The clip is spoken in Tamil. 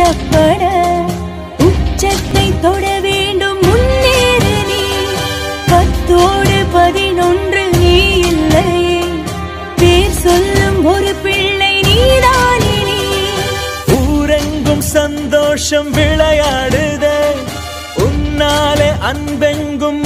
உச்சப்பட உச்சத்தை தொட வேண்டும். முன்னேறு நீ. பத்தோடு பதினொன்று நீ இல்லை. பேர் சொல்லும் ஒரு பிள்ளை நீதானே நீ. ஊரெங்கும் சந்தோஷம் விளையாடுத. உன்னாலே அன்பெங்கும்